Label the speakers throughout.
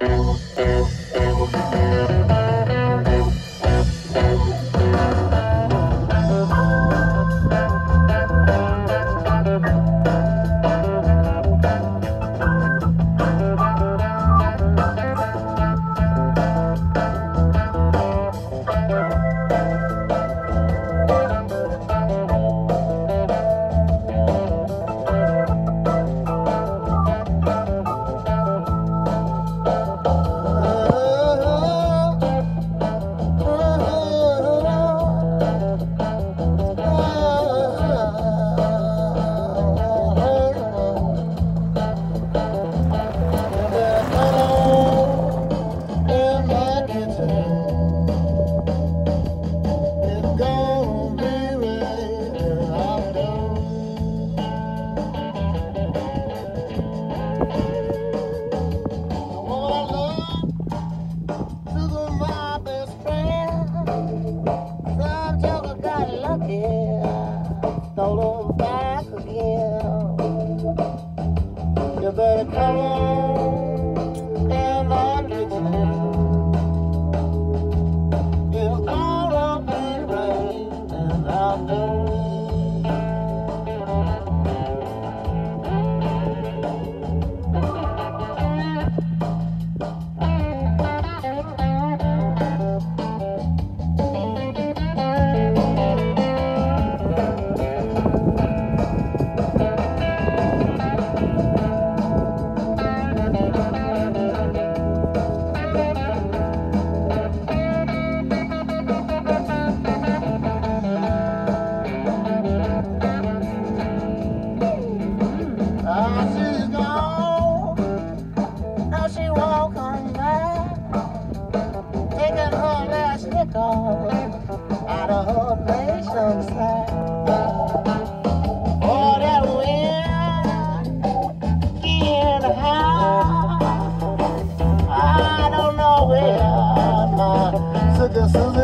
Speaker 1: Música Oh. to this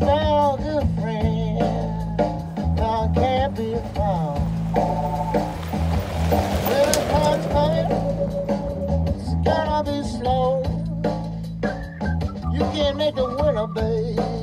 Speaker 1: found a friend. I can't be found. Really hard to find. It's gotta be slow. You can't make a winner, babe.